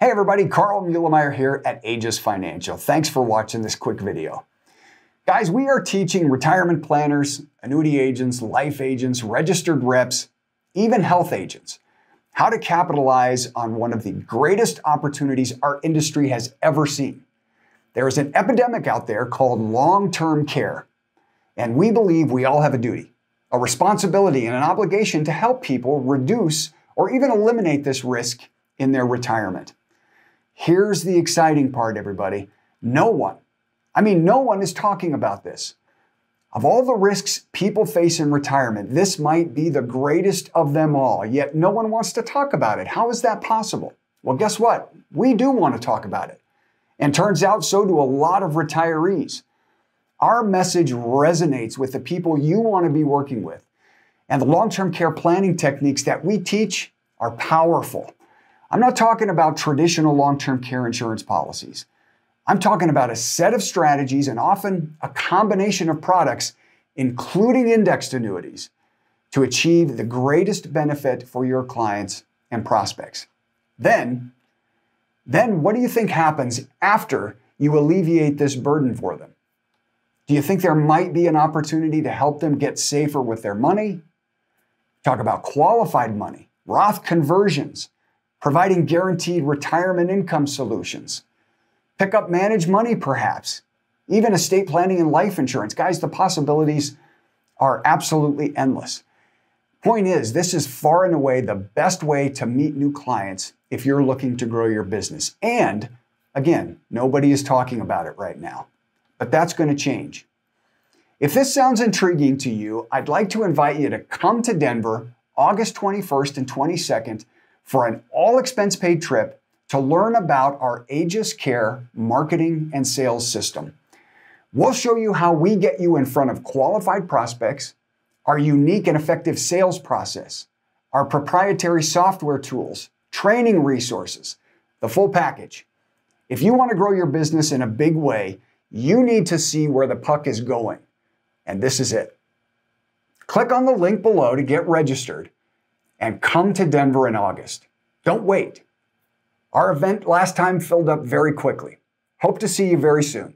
Hey everybody, Carl Muehlemeyer here at Aegis Financial. Thanks for watching this quick video. Guys, we are teaching retirement planners, annuity agents, life agents, registered reps, even health agents how to capitalize on one of the greatest opportunities our industry has ever seen. There is an epidemic out there called long term care, and we believe we all have a duty, a responsibility, and an obligation to help people reduce or even eliminate this risk in their retirement. Here's the exciting part, everybody. No one, I mean, no one is talking about this. Of all the risks people face in retirement, this might be the greatest of them all, yet no one wants to talk about it. How is that possible? Well, guess what? We do want to talk about it. And turns out so do a lot of retirees. Our message resonates with the people you want to be working with. And the long term care planning techniques that we teach are powerful. I'm not talking about traditional long term care insurance policies. I'm talking about a set of strategies and often a combination of products, including indexed annuities, to achieve the greatest benefit for your clients and prospects. Then, then what do you think happens after you alleviate this burden for them? Do you think there might be an opportunity to help them get safer with their money? Talk about qualified money, Roth conversions, providing guaranteed retirement income solutions. Pick up managed money, perhaps, even estate planning and life insurance. Guys, the possibilities are absolutely endless. Point is, this is far and away the best way to meet new clients if you're looking to grow your business. And again, nobody is talking about it right now, but that's going to change. If this sounds intriguing to you, I'd like to invite you to come to Denver August 21st and 22nd for an all expense paid trip to learn about our Aegis Care marketing and sales system. We'll show you how we get you in front of qualified prospects, our unique and effective sales process, our proprietary software tools, training resources, the full package. If you want to grow your business in a big way, you need to see where the puck is going. And this is it. Click on the link below to get registered and come to Denver in August. Don't wait. Our event last time filled up very quickly. Hope to see you very soon.